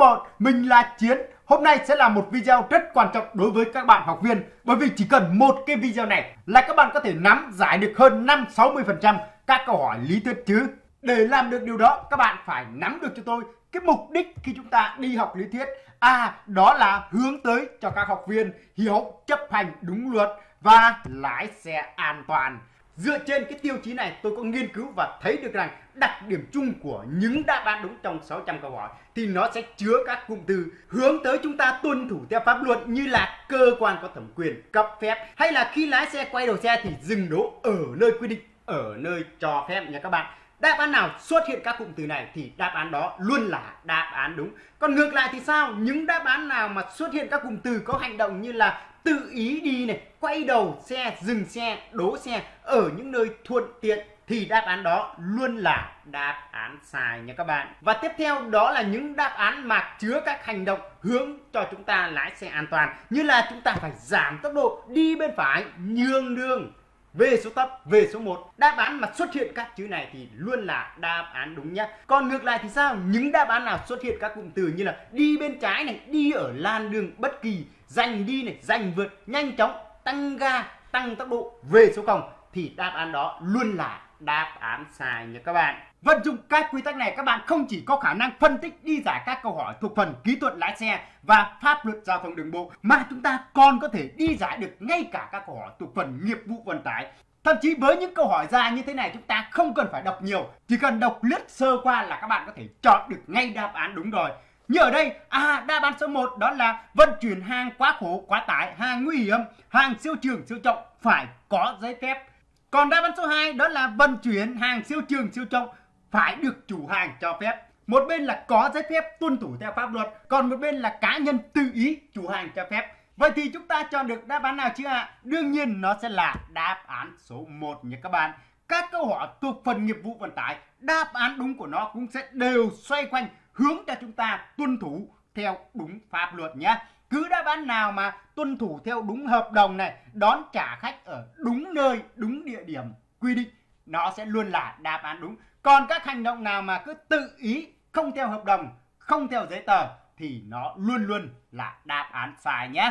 1, mình là Chiến. Hôm nay sẽ là một video rất quan trọng đối với các bạn học viên bởi vì chỉ cần một cái video này là các bạn có thể nắm giải được hơn 5-60% các câu hỏi lý thuyết chứ. Để làm được điều đó các bạn phải nắm được cho tôi cái mục đích khi chúng ta đi học lý thuyết à đó là hướng tới cho các học viên hiểu chấp hành đúng luật và lái xe an toàn dựa trên cái tiêu chí này, tôi có nghiên cứu và thấy được rằng đặc điểm chung của những đáp án đúng trong 600 câu hỏi thì nó sẽ chứa các cụm từ hướng tới chúng ta tuân thủ theo pháp luật như là cơ quan có thẩm quyền, cấp phép hay là khi lái xe quay đầu xe thì dừng đỗ ở nơi quy định, ở nơi cho phép nha các bạn đáp án nào xuất hiện các cụm từ này thì đáp án đó luôn là đáp án đúng. Còn ngược lại thì sao? Những đáp án nào mà xuất hiện các cụm từ có hành động như là tự ý đi này, quay đầu xe, dừng xe, đỗ xe ở những nơi thuận tiện thì đáp án đó luôn là đáp án sai nha các bạn. Và tiếp theo, đó là những đáp án mà chứa các hành động hướng cho chúng ta lái xe an toàn. Như là chúng ta phải giảm tốc độ đi bên phải, nhường đường về số thấp, về số 1 Đáp án mà xuất hiện các chữ này thì luôn là đáp án đúng nhá Còn ngược lại thì sao? Những đáp án nào xuất hiện các cụm từ như là đi bên trái này, đi ở làn đường bất kỳ Giành đi này, giành vượt, nhanh chóng, tăng ga, tăng tốc độ về số 0 thì đáp án đó luôn là đáp án sai nha các bạn Vận dụng các quy tắc này các bạn không chỉ có khả năng phân tích đi giải các câu hỏi thuộc phần kỹ thuật lái xe và pháp luật giao thông đường bộ mà chúng ta còn có thể đi giải được ngay cả các câu hỏi thuộc phần nghiệp vụ vận tải. Thậm chí với những câu hỏi dài như thế này chúng ta không cần phải đọc nhiều, chỉ cần đọc lướt sơ qua là các bạn có thể chọn được ngay đáp án đúng rồi. Như ở đây, à đáp án số 1 đó là vận chuyển hàng quá khổ, quá tải, hàng nguy hiểm, hàng siêu trường, siêu trọng phải có giấy phép. Còn đáp án số 2 đó là vận chuyển hàng siêu trường, siêu trọng phải được chủ hàng cho phép. Một bên là có giấy phép tuân thủ theo pháp luật còn một bên là cá nhân tự ý chủ hàng cho phép. Vậy thì chúng ta chọn được đáp án nào chưa ạ? À? đương nhiên nó sẽ là đáp án số 1 nha các bạn. Các câu hỏi thuộc phần nghiệp vụ vận tải đáp án đúng của nó cũng sẽ đều xoay quanh hướng cho chúng ta tuân thủ theo đúng pháp luật nhé cứ đáp án nào mà tuân thủ theo đúng hợp đồng này, đón trả khách ở đúng nơi, đúng địa điểm quy định, nó sẽ luôn là đáp án đúng. Còn các hành động nào mà cứ tự ý không theo hợp đồng, không theo giấy tờ thì nó luôn luôn là đáp án sai nhé.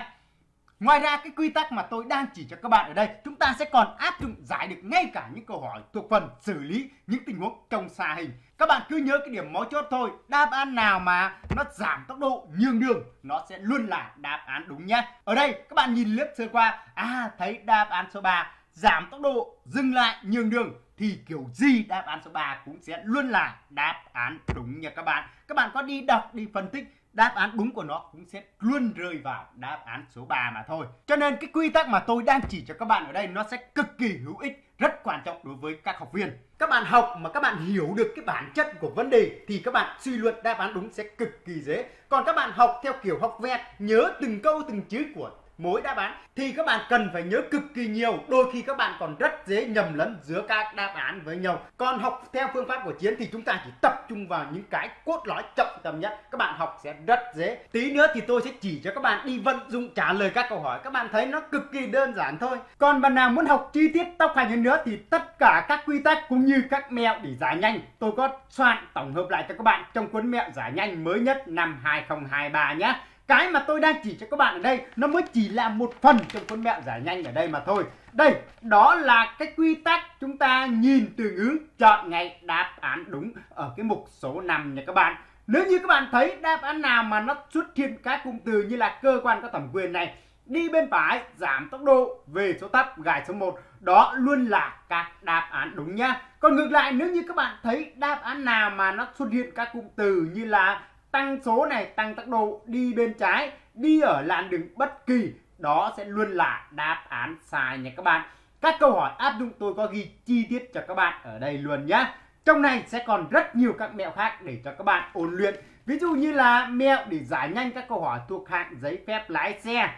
Ngoài ra cái quy tắc mà tôi đang chỉ cho các bạn ở đây chúng ta sẽ còn áp dụng giải được ngay cả những câu hỏi thuộc phần xử lý những tình huống trong xa hình. Các bạn cứ nhớ cái điểm mấu chốt thôi, đáp án nào mà nó giảm tốc độ nhường đường nó sẽ luôn là đáp án đúng nhé. Ở đây các bạn nhìn lướt sơ qua, à thấy đáp án số 3 giảm tốc độ dừng lại nhường đường thì kiểu gì đáp án số 3 cũng sẽ luôn là đáp án đúng nha các bạn. Các bạn có đi đọc, đi phân tích đáp án đúng của nó cũng sẽ luôn rơi vào đáp án số 3 mà thôi. Cho nên cái quy tắc mà tôi đang chỉ cho các bạn ở đây nó sẽ cực kỳ hữu ích, rất quan trọng đối với các học viên. Các bạn học mà các bạn hiểu được cái bản chất của vấn đề thì các bạn suy luận đáp án đúng sẽ cực kỳ dễ. Còn các bạn học theo kiểu học vẹt, nhớ từng câu từng chữ của mối đáp án, thì các bạn cần phải nhớ cực kỳ nhiều. Đôi khi các bạn còn rất dễ nhầm lẫn giữa các đáp án với nhau. Còn học theo phương pháp của chiến thì chúng ta chỉ tập trung vào những cái cốt lõi trọng tâm nhất. Các bạn học sẽ rất dễ. Tí nữa thì tôi sẽ chỉ cho các bạn đi vận dụng trả lời các câu hỏi. Các bạn thấy nó cực kỳ đơn giản thôi. Còn bạn nào muốn học chi tiết tóc hành hơn nữa thì tất cả các quy tắc cũng như các mẹo để giải nhanh. Tôi có soạn tổng hợp lại cho các bạn trong cuốn mẹo giải nhanh mới nhất năm 2023 nhé cái mà tôi đang chỉ cho các bạn ở đây, nó mới chỉ là một phần trong khuôn mẹo giải nhanh ở đây mà thôi. Đây, đó là cái quy tắc chúng ta nhìn từ ngữ chọn ngày đáp án đúng ở cái mục số 5 nha các bạn. Nếu như các bạn thấy đáp án nào mà nó xuất hiện các cụm từ như là cơ quan có thẩm quyền này, đi bên phải, giảm tốc độ, về số thấp, gài số 1 đó luôn là các đáp án đúng nhá còn ngược lại, nếu như các bạn thấy đáp án nào mà nó xuất hiện các cụm từ như là tăng số này, tăng tốc độ đi bên trái, đi ở làn đường bất kỳ, đó sẽ luôn là đáp án sai nha các bạn. Các câu hỏi áp dụng tôi có ghi chi tiết cho các bạn ở đây luôn nhé trong này sẽ còn rất nhiều các mẹo khác để cho các bạn ôn luyện. Ví dụ như là mẹo để giải nhanh các câu hỏi thuộc hạng giấy phép lái xe.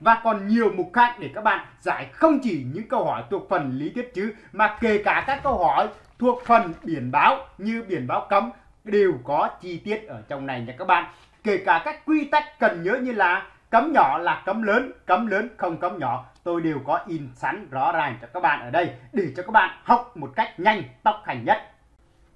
Và còn nhiều mục khác để các bạn giải không chỉ những câu hỏi thuộc phần lý thuyết chứ, mà kể cả các câu hỏi thuộc phần biển báo như biển báo cấm đều có chi tiết ở trong này nha các bạn kể cả các quy tắc cần nhớ như là cấm nhỏ là cấm lớn cấm lớn không cấm nhỏ tôi đều có in sẵn rõ ràng cho các bạn ở đây để cho các bạn học một cách nhanh tốc hành nhất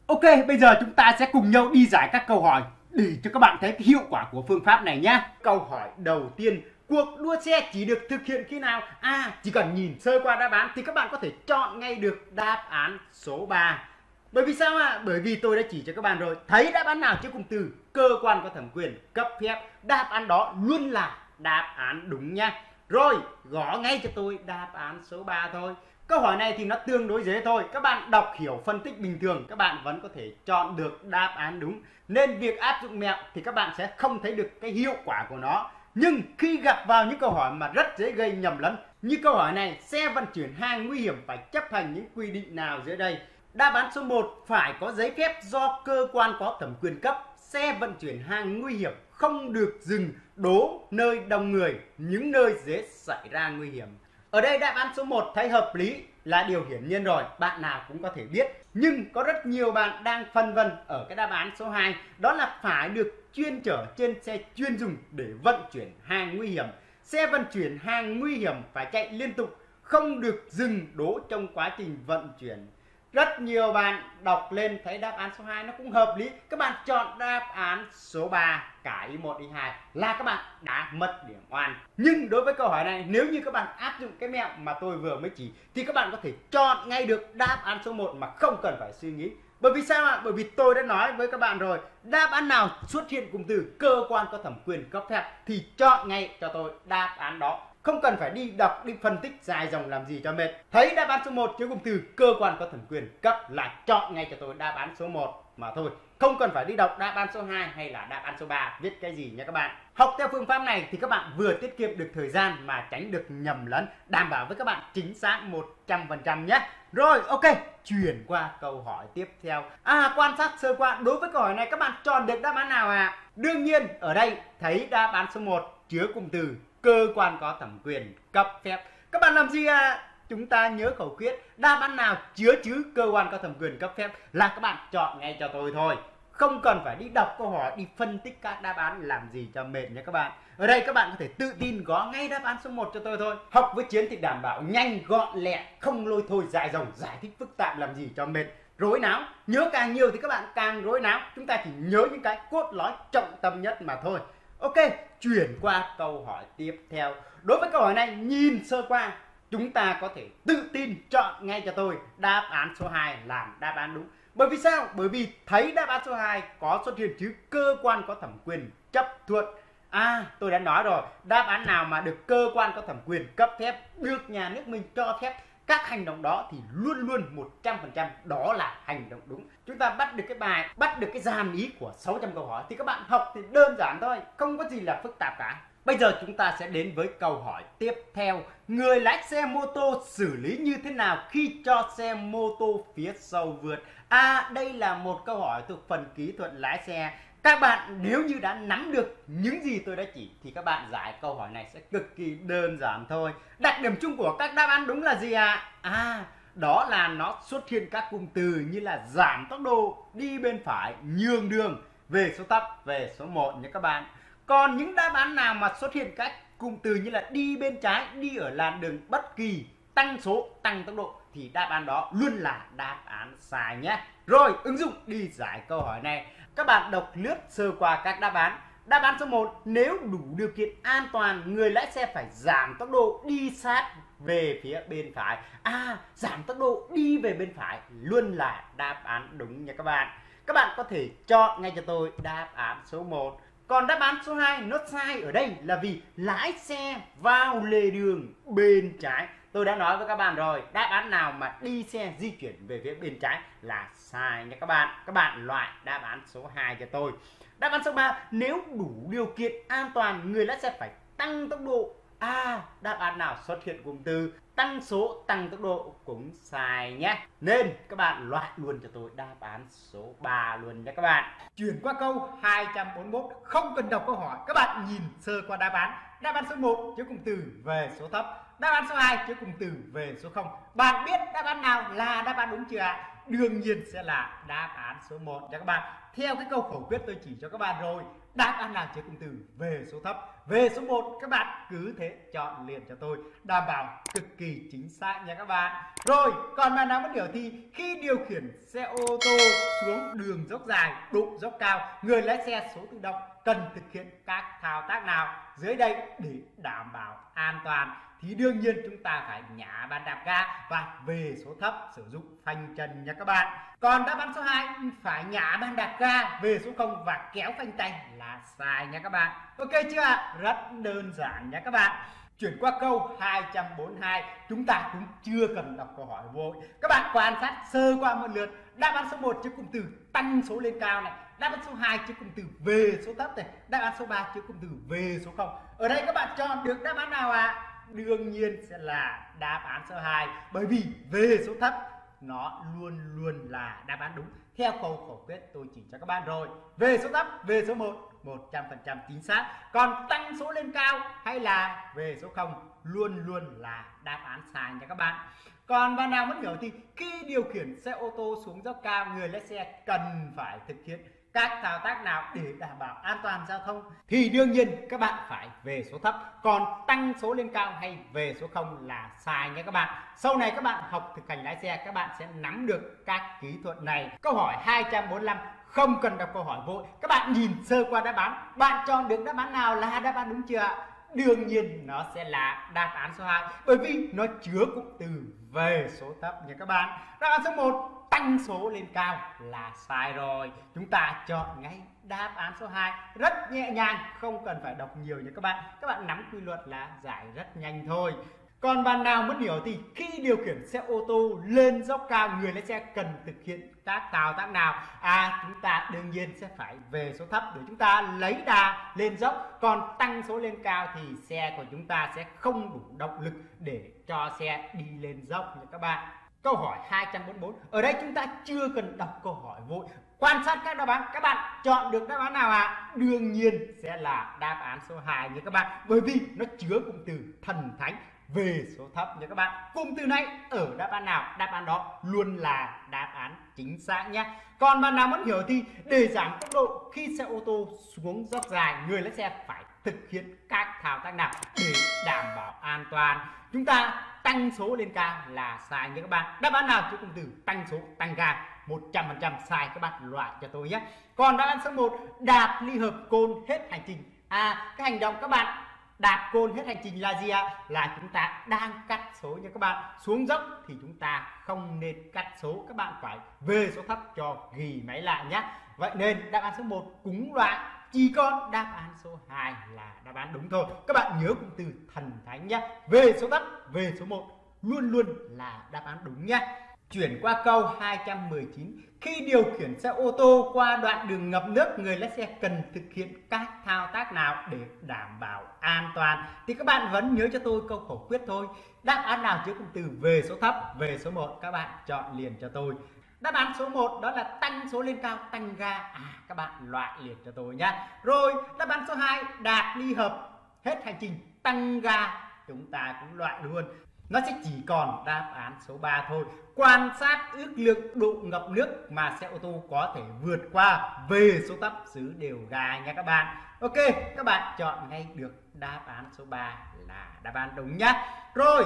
ok bây giờ chúng ta sẽ cùng nhau đi giải các câu hỏi để cho các bạn thấy cái hiệu quả của phương pháp này nhé. Câu hỏi đầu tiên, cuộc đua xe chỉ được thực hiện khi nào? À, chỉ cần nhìn sơ qua đáp án thì các bạn có thể chọn ngay được đáp án số 3. Bởi vì sao ạ? À? Bởi vì tôi đã chỉ cho các bạn rồi. Thấy đáp án nào trước cụm từ cơ quan có thẩm quyền cấp phép, đáp án đó luôn là đáp án đúng nha. Rồi, gõ ngay cho tôi đáp án số 3 thôi. Câu hỏi này thì nó tương đối dễ thôi. Các bạn đọc hiểu phân tích bình thường, các bạn vẫn có thể chọn được đáp án đúng. Nên việc áp dụng mẹo thì các bạn sẽ không thấy được cái hiệu quả của nó. Nhưng khi gặp vào những câu hỏi mà rất dễ gây nhầm lẫn, như câu hỏi này, xe vận chuyển hàng nguy hiểm phải chấp hành những quy định nào dưới đây? Đáp án số 1 phải có giấy phép do cơ quan có thẩm quyền cấp. Xe vận chuyển hàng nguy hiểm không được dừng đỗ nơi đông người, những nơi dễ xảy ra nguy hiểm. Ở đây đáp án số 1 thấy hợp lý là điều hiển nhiên rồi, bạn nào cũng có thể biết. Nhưng có rất nhiều bạn đang phân vân ở cái đáp án số 2, đó là phải được chuyên chở trên xe chuyên dùng để vận chuyển hàng nguy hiểm. Xe vận chuyển hàng nguy hiểm phải chạy liên tục, không được dừng đỗ trong quá trình vận chuyển rất nhiều bạn đọc lên thấy đáp án số 2 nó cũng hợp lý. Các bạn chọn đáp án số 3 cả y 1 y 2 là các bạn đã mất điểm oan. Nhưng đối với câu hỏi này, nếu như các bạn áp dụng cái mẹo mà tôi vừa mới chỉ, thì các bạn có thể chọn ngay được đáp án số 1 mà không cần phải suy nghĩ. Bởi vì sao ạ? Bởi vì tôi đã nói với các bạn rồi, Đáp án nào xuất hiện cùng từ, cơ quan có thẩm quyền cấp phép Thì chọn ngay cho tôi đáp án đó không cần phải đi đọc, đi phân tích dài dòng làm gì cho mệt. Thấy đáp án số 1 chứa cụm từ cơ quan có thẩm quyền cấp là chọn ngay cho tôi đáp án số 1 mà thôi. Không cần phải đi đọc đáp án số 2 hay là đáp án số 3 viết cái gì nha các bạn. Học theo phương pháp này thì các bạn vừa tiết kiệm được thời gian mà tránh được nhầm lẫn, đảm bảo với các bạn chính xác 100% nhé. Rồi, ok, chuyển qua câu hỏi tiếp theo. À quan sát sơ qua, đối với câu hỏi này các bạn chọn được đáp án nào à đương nhiên, ở đây thấy đáp án số 1 chứa cụm từ cơ quan có thẩm quyền cấp phép. Các bạn làm gì à chúng ta nhớ khẩu quyết. Đáp án nào chứa chữ cơ quan có thẩm quyền cấp phép là các bạn chọn ngay cho tôi thôi. Không cần phải đi đọc câu hỏi, đi phân tích các đáp án, làm gì cho mệt nhé các bạn. Ở đây các bạn có thể tự tin gõ ngay đáp án số 1 cho tôi thôi. Học với chiến thì đảm bảo nhanh, gọn, lẹ, không lôi thôi, dài dòng, giải thích phức tạp, làm gì cho mệt. Rối não. Nhớ càng nhiều thì các bạn càng rối não. Chúng ta chỉ nhớ những cái cốt lõi trọng tâm nhất mà thôi. Ok, chuyển qua câu hỏi tiếp theo. Đối với câu hỏi này, nhìn sơ qua, chúng ta có thể tự tin chọn ngay cho tôi đáp án số 2 làm đáp án đúng. Bởi vì sao? Bởi vì thấy đáp án số 2 có xuất hiện chữ cơ quan có thẩm quyền chấp thuận. À, tôi đã nói rồi, đáp án nào mà được cơ quan có thẩm quyền cấp phép, được nhà nước mình cho phép các hành động đó thì luôn luôn 100% đó là hành động đúng. Chúng ta bắt được cái bài, bắt được cái dàn ý của 600 câu hỏi thì các bạn học thì đơn giản thôi, không có gì là phức tạp cả. Bây giờ chúng ta sẽ đến với câu hỏi tiếp theo. Người lái xe mô tô xử lý như thế nào khi cho xe mô tô phía sau vượt? À, đây là một câu hỏi thuộc phần kỹ thuật lái xe các bạn nếu như đã nắm được những gì tôi đã chỉ thì các bạn giải câu hỏi này sẽ cực kỳ đơn giản thôi. Đặc điểm chung của các đáp án đúng là gì ạ? À? à, đó là nó xuất hiện các cụm từ như là giảm tốc độ, đi bên phải, nhường đường, về số thấp, về số 1 nhé các bạn. Còn những đáp án nào mà xuất hiện các cụm từ như là đi bên trái, đi ở làn đường bất kỳ, tăng số, tăng tốc độ thì đáp án đó luôn là đáp án sai nhé. Rồi, ứng dụng đi giải câu hỏi này các bạn đọc lướt sơ qua các đáp án. Đáp án số 1, nếu đủ điều kiện an toàn, người lái xe phải giảm tốc độ đi sát về phía bên phải. À, giảm tốc độ đi về bên phải luôn là đáp án đúng nha các bạn. Các bạn có thể chọn ngay cho tôi đáp án số 1. Còn đáp án số 2 nó sai ở đây là vì lái xe vào lề đường bên trái tôi đã nói với các bạn rồi, đáp án nào mà đi xe di chuyển về phía bên trái là sai nha các bạn. Các bạn loại đáp án số 2 cho tôi. Đáp án số 3 nếu đủ điều kiện an toàn, người lái xe phải tăng tốc độ. À đáp án nào xuất hiện cụm từ tăng số, tăng tốc độ cũng sai nhé. Nên các bạn loại luôn cho tôi đáp án số 3 luôn nhé các bạn. Chuyển qua câu 241 không cần đọc câu hỏi. Các bạn nhìn sơ qua đáp án. Đáp án số 1 chứa cụm từ về số thấp đáp án số 2 chứa cùng từ về số 0 bạn biết đáp án nào là đáp án đúng chưa ạ? Đương nhiên sẽ là đáp án số 1 nha các bạn. Theo cái câu khẩu quyết tôi chỉ cho các bạn rồi, đáp án nào chứa cùng từ về số thấp? Về số 1 các bạn cứ thế chọn liền cho tôi, đảm bảo cực kỳ chính xác nha các bạn. Rồi, còn bạn nào mất hiểu thì khi điều khiển xe ô tô xuống đường dốc dài độ dốc cao, người lái xe số tự động cần thực hiện các thao tác nào? Dưới đây để đảm bảo an toàn thì đương nhiên chúng ta phải nhả bàn đạp ga và về số thấp sử dụng phanh trần nha các bạn còn đáp án số 2 phải nhả bàn đạp ga về số 0 và kéo phanh tay là sai nha các bạn ok chưa ạ rất đơn giản nha các bạn Chuyển qua câu 242, chúng ta cũng chưa cần đọc câu hỏi vội. Các bạn quan sát sơ qua một lượt. Đáp án số 1 chứ cụm từ tăng số lên cao này. Đáp án số 2 chứ cụm từ về số thấp này. Đáp án số 3 chứ cụm từ về số 0. Ở đây các bạn chọn được đáp án nào ạ? À? Đương nhiên sẽ là đáp án số 2 bởi vì về số thấp, nó luôn luôn là đáp án đúng. Theo câu khẩu quyết tôi chỉ cho các bạn rồi. Về số thấp về số 1 100% chính xác. Còn tăng số lên cao hay là về số 0 luôn luôn là đáp án sai nha các bạn. Còn bạn nào muốn hiểu thì khi điều khiển xe ô tô xuống dốc cao, người lái xe cần phải thực hiện các thao tác nào để đảm bảo an toàn giao thông thì đương nhiên các bạn phải về số thấp. Còn tăng số lên cao hay về số 0 là sai nhé các bạn. Sau này các bạn học thực hành lái xe, các bạn sẽ nắm được các kỹ thuật này. Câu hỏi 245 không cần đọc câu hỏi vội. Các bạn nhìn sơ qua đáp án. Bạn chọn được đáp án nào là đáp án đúng chưa đương nhiên nó sẽ là đáp án số 2 bởi vì nó chứa cụm từ về số thấp nha các bạn. Đáp án số 1 tăng số lên cao là sai rồi. Chúng ta chọn ngay đáp án số 2 rất nhẹ nhàng, không cần phải đọc nhiều nha các bạn. Các bạn nắm quy luật là giải rất nhanh thôi. Còn bạn nào muốn hiểu thì khi điều khiển xe ô tô lên dốc cao, người lái xe cần thực hiện tác tàu tác nào à chúng ta đương nhiên sẽ phải về số thấp để chúng ta lấy đà lên dốc còn tăng số lên cao thì xe của chúng ta sẽ không đủ động lực để cho xe đi lên dốc nha các bạn Câu hỏi 244. Ở đây chúng ta chưa cần đọc câu hỏi vội. Quan sát các đáp án, các bạn chọn được đáp án nào ạ? À? Đương nhiên sẽ là đáp án số 2 nha các bạn. Bởi vì nó chứa cụm từ thần thánh về số thấp nha các bạn. Cụm từ này ở đáp án nào? Đáp án đó luôn là đáp án chính xác nhé. Còn bạn nào muốn hiểu thì để giảm tốc độ khi xe ô tô xuống dốc dài, người lái xe phải thực hiện các thao tác nào để đảm bảo an toàn. Chúng ta tăng số lên cao là sai nha các bạn đáp án nào chứa cụm từ tăng số tăng ga 100% sai các bạn loại cho tôi nhé còn đáp án số 1 đạp ly hợp côn hết hành trình à cái hành động các bạn đạt côn hết hành trình là gì ạ? Là chúng ta đang cắt số nha các bạn. Xuống dốc thì chúng ta không nên cắt số, các bạn phải về số thấp cho ghi máy lại nhé vậy nên đáp án số 1 cúng loại chỉ có đáp án số 2 là đáp án đúng thôi. Các bạn nhớ cụm từ thần thánh nhé về số thấp về số 1 luôn luôn là đáp án đúng nhé Chuyển qua câu 219 Khi điều khiển xe ô tô qua đoạn đường ngập nước Người lái xe cần thực hiện các thao tác nào để đảm bảo an toàn Thì các bạn vẫn nhớ cho tôi câu khẩu quyết thôi Đáp án nào chứa cụm từ về số thấp Về số 1 các bạn chọn liền cho tôi Đáp án số 1 đó là tăng số lên cao, tăng ga. À các bạn loại liền cho tôi nhé. Rồi, đáp án số 2 đạt ly hợp hết hành trình tăng ga. Chúng ta cũng loại luôn. Nó sẽ chỉ còn đáp án số 3 thôi. Quan sát ước lượng độ ngập nước mà xe ô tô có thể vượt qua về số thấp xứ đều gà nha các bạn. Ok, các bạn chọn ngay được đáp án số 3 là đáp án đúng nhá. Rồi,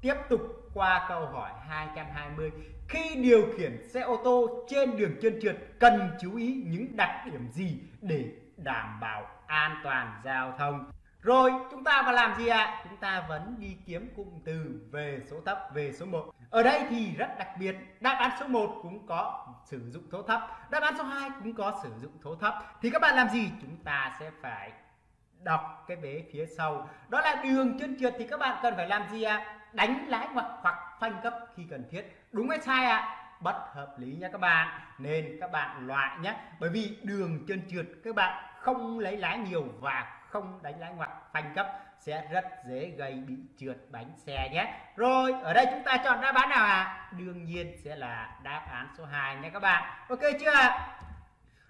tiếp tục qua câu hỏi 220 khi điều khiển xe ô tô trên đường trơn trượt cần chú ý những đặc điểm gì để đảm bảo an toàn giao thông rồi, chúng ta vào làm gì ạ? À? chúng ta vẫn đi kiếm cụm từ về số thấp, về số 1 ở đây thì rất đặc biệt, đáp án số 1 cũng có sử dụng số thấp, đáp án số 2 cũng có sử dụng số thấp. Thì các bạn làm gì? Chúng ta sẽ phải đọc cái vế phía sau. Đó là đường chân trượt thì các bạn cần phải làm gì ạ? À? đánh lái ngoặt hoặc phanh cấp khi cần thiết. Đúng hay sai ạ? À? bất hợp lý nha các bạn. Nên các bạn loại nhé bởi vì đường chân trượt, các bạn không lấy lái nhiều và không đánh lái ngoặt phanh gấp sẽ rất dễ gây bị trượt bánh xe nhé rồi ở đây chúng ta chọn đáp án nào ạ à? đương nhiên sẽ là đáp án số 2 nha các bạn ok chưa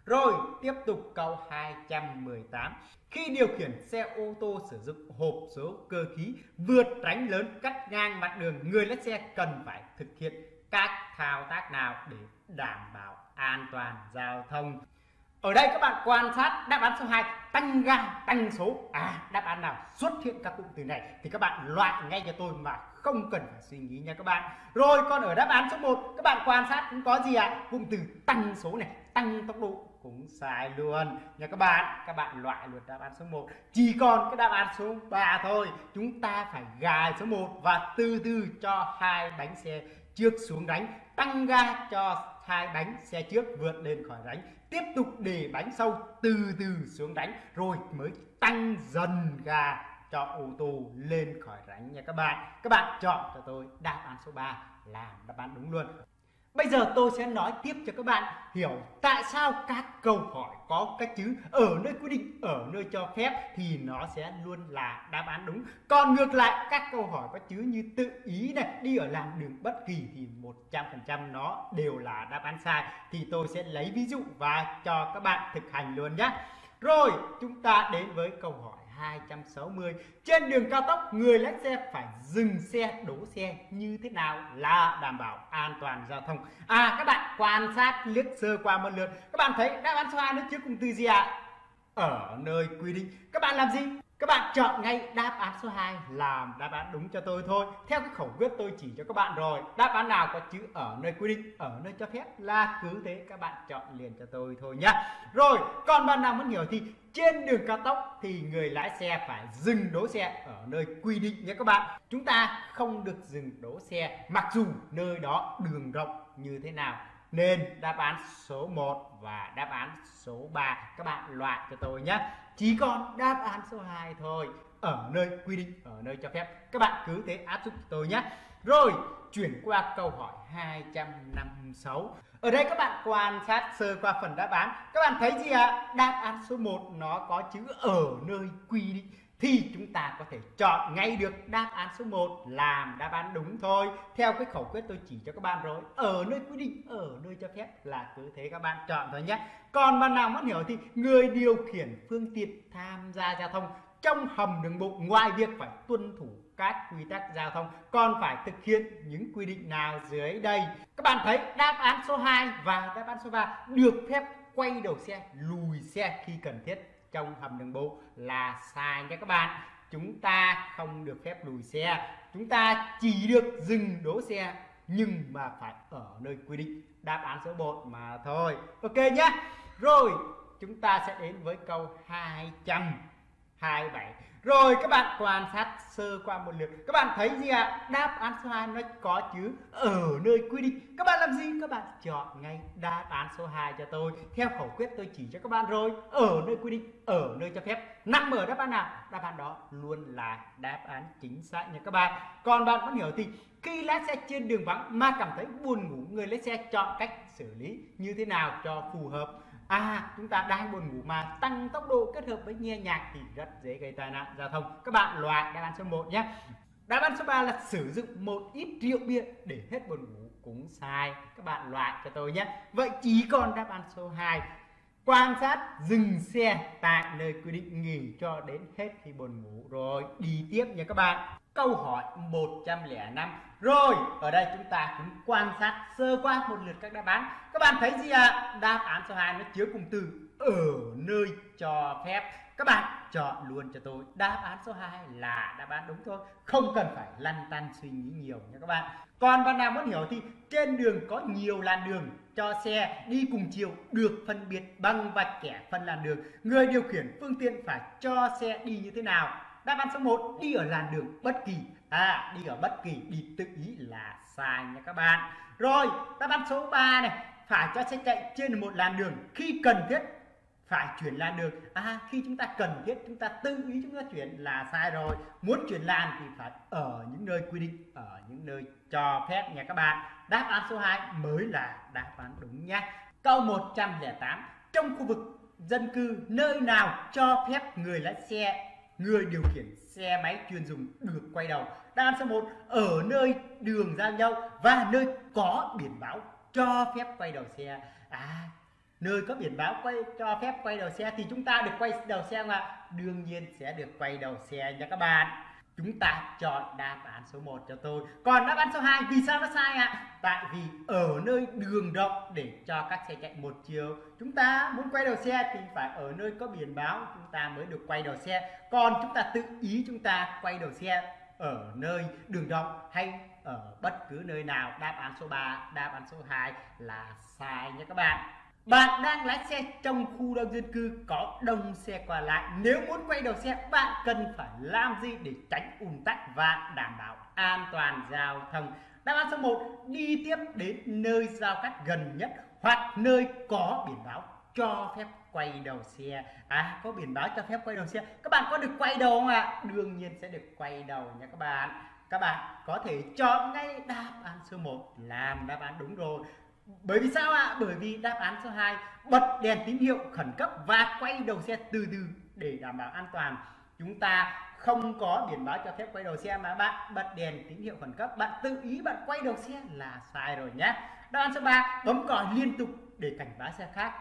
rồi, tiếp tục câu 218. Khi điều khiển xe ô tô sử dụng hộp số cơ khí vượt tránh lớn cắt ngang mặt đường, người lái xe cần phải thực hiện các thao tác nào để đảm bảo an toàn giao thông? Ở đây các bạn quan sát đáp án số 2 tăng ga, tăng số à đáp án nào xuất hiện các cụm từ này thì các bạn loại ngay cho tôi mà không cần phải suy nghĩ nha các bạn. Rồi, còn ở đáp án số 1 các bạn quan sát cũng có gì ạ? À? cụm từ tăng số này, tăng tốc độ cũng sai luôn. Nha các bạn các bạn loại luôn đáp án số 1 chỉ còn cái đáp án số 3 thôi, chúng ta phải gài số 1 và từ từ cho hai bánh xe trước xuống đánh tăng ga cho hai bánh xe trước vượt lên khỏi ránh tiếp tục để bánh sau từ từ xuống đánh, rồi mới tăng dần ga cho ô tô lên khỏi rãnh nha các bạn. Các bạn chọn cho tôi đáp án số 3 là đáp án đúng luôn. Bây giờ tôi sẽ nói tiếp cho các bạn hiểu tại sao các câu hỏi có cái chữ ở nơi quy định, ở nơi cho phép thì nó sẽ luôn là đáp án đúng. Còn ngược lại các câu hỏi có chữ như tự ý này, đi ở làn đường bất kỳ thì 100% nó đều là đáp án sai. Thì tôi sẽ lấy ví dụ và cho các bạn thực hành luôn nhé. Rồi chúng ta đến với câu hỏi 260 Trên đường cao tốc, người lái xe phải dừng xe, đổ xe như thế nào là đảm bảo an toàn giao thông À các bạn quan sát liếc sơ qua một lượt Các bạn thấy đáp án số 2 nó trước cùng từ gì ạ? À? Ở nơi quy định Các bạn làm gì? Các bạn chọn ngay đáp án số 2 làm đáp án đúng cho tôi thôi. Theo cái khẩu quyết tôi chỉ cho các bạn rồi. Đáp án nào có chữ ở nơi quy định, ở nơi cho phép là cứ thế các bạn chọn liền cho tôi thôi nhá. Rồi, còn bạn nào muốn hiểu thì trên đường cao tốc thì người lái xe phải dừng đỗ xe ở nơi quy định nhé các bạn. Chúng ta không được dừng đỗ xe mặc dù nơi đó đường rộng như thế nào nên đáp án số 1 và đáp án số 3 các bạn loại cho tôi nhé. Chỉ còn đáp án số 2 thôi, ở nơi quy định, ở nơi cho phép. Các bạn cứ thế áp dụng cho tôi nhé. Rồi, chuyển qua câu hỏi 256 ở đây các bạn quan sát sơ qua phần đáp án. Các bạn thấy gì ạ? À? đáp án số 1 nó có chữ ở nơi quy định thì chúng ta có thể chọn ngay được đáp án số 1 làm đáp án đúng thôi. Theo cái khẩu quyết tôi chỉ cho các bạn rồi. Ở nơi quy định, ở nơi cho phép là cứ thế các bạn chọn thôi nhé. Còn bạn nào muốn hiểu thì người điều khiển phương tiện tham gia giao thông trong hầm đường bộ, ngoài việc phải tuân thủ các quy tắc giao thông, còn phải thực hiện những quy định nào dưới đây? Các bạn thấy đáp án số 2 và đáp án số 3 được phép quay đầu xe, lùi xe khi cần thiết trong hầm đường bộ là sai nha các bạn. Chúng ta không được phép lùi xe. Chúng ta chỉ được dừng đỗ xe, nhưng mà phải ở nơi quy định. Đáp án số 1 mà thôi. Ok nhé rồi, chúng ta sẽ đến với câu 227 rồi các bạn quan sát sơ qua một lượt Các bạn thấy gì ạ? À? Đáp án số 2 nó có chữ ở nơi quy định Các bạn làm gì? Các bạn chọn ngay đáp án số 2 cho tôi Theo khẩu quyết tôi chỉ cho các bạn rồi Ở nơi quy định, ở nơi cho phép Nằm ở đáp án nào? Đáp án đó luôn là đáp án chính xác nha các bạn Còn bạn có hiểu thì khi lái xe trên đường vắng mà cảm thấy buồn ngủ Người lái xe chọn cách xử lý như thế nào cho phù hợp à chúng ta đang buồn ngủ mà. Tăng tốc độ kết hợp với nghe nhạc thì rất dễ gây tai nạn giao thông. Các bạn loại đáp án số 1 nhé. Đáp án số 3 là sử dụng một ít rượu bia để hết buồn ngủ cũng sai. Các bạn loại cho tôi nhé. Vậy chỉ còn đáp án số 2 quan sát, dừng xe tại nơi quy định, nghỉ cho đến hết khi buồn ngủ. Rồi, đi tiếp nha các bạn. Câu hỏi 105 rồi, ở đây chúng ta cũng quan sát sơ qua một lượt các đáp án. Các bạn thấy gì ạ? À? đáp án số 2 nó chứa cụm từ ở nơi cho phép các bạn chọn luôn cho tôi. Đáp án số 2 là đáp án đúng thôi. Không cần phải lăn tăn suy nghĩ nhiều nha các bạn. Còn bạn nào muốn hiểu thì trên đường có nhiều làn đường cho xe đi cùng chiều được phân biệt bằng vạch kẻ phân làn đường. Người điều khiển phương tiện phải cho xe đi như thế nào? Đáp án số 1 đi ở làn đường bất kỳ. À đi ở bất kỳ đi tự ý là sai nha các bạn. Rồi, đáp án số 3 này, phải cho xe chạy trên một làn đường khi cần thiết phải chuyển làn được. à khi chúng ta cần thiết, chúng ta tự ý chúng ta chuyển là sai rồi. Muốn chuyển làn thì phải ở những nơi quy định, ở những nơi cho phép nha các bạn. Đáp án số 2 mới là đáp án đúng nhé câu 108 trong khu vực dân cư nơi nào cho phép người lái xe, người điều khiển xe máy chuyên dùng được quay đầu? Đáp án số 1 ở nơi đường giao nhau và nơi có biển báo cho phép quay đầu xe. À nơi có biển báo quay, cho phép quay đầu xe thì chúng ta được quay đầu xe mà đương nhiên sẽ được quay đầu xe nha các bạn. Chúng ta chọn đáp án số 1 cho tôi. Còn đáp án số 2 vì sao nó sai ạ? À? tại vì ở nơi đường rộng để cho các xe chạy một chiều. Chúng ta muốn quay đầu xe thì phải ở nơi có biển báo, chúng ta mới được quay đầu xe. Còn chúng ta tự ý chúng ta quay đầu xe ở nơi đường rộng hay ở bất cứ nơi nào? Đáp án số 3 đáp án số 2 là sai nha các bạn bạn đang lái xe trong khu đông dân cư, có đông xe qua lại. Nếu muốn quay đầu xe, bạn cần phải làm gì để tránh ùn tắc và đảm bảo an toàn giao thông? Đáp án số 1 đi tiếp đến nơi giao cắt gần nhất hoặc nơi có biển báo cho phép quay đầu xe. À có biển báo cho phép quay đầu xe. Các bạn có được quay đầu không ạ? Đương nhiên sẽ được quay đầu nha các bạn. Các bạn có thể chọn ngay đáp án số 1 làm đáp án đúng rồi bởi vì sao ạ? Bởi vì đáp án số 2 bật đèn tín hiệu khẩn cấp và quay đầu xe từ từ để đảm bảo an toàn. Chúng ta không có biển báo cho phép quay đầu xe mà bạn bật đèn tín hiệu khẩn cấp, bạn tự ý bạn quay đầu xe là sai rồi nhé. Đáp án số 3 bấm còi liên tục để cảnh báo xe khác.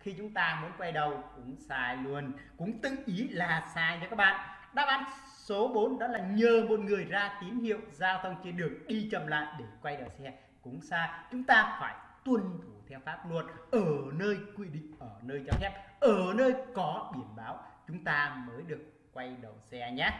Khi chúng ta muốn quay đầu cũng sai luôn, cũng tự ý là sai nha các bạn. Đáp án số 4 đó là nhờ một người ra tín hiệu giao thông trên đường đi chậm lại để quay đầu xe cũng sai. Chúng ta phải tuân thủ theo pháp luật, ở nơi quy định, ở nơi cho phép, ở nơi có biển báo, chúng ta mới được quay đầu xe nhé.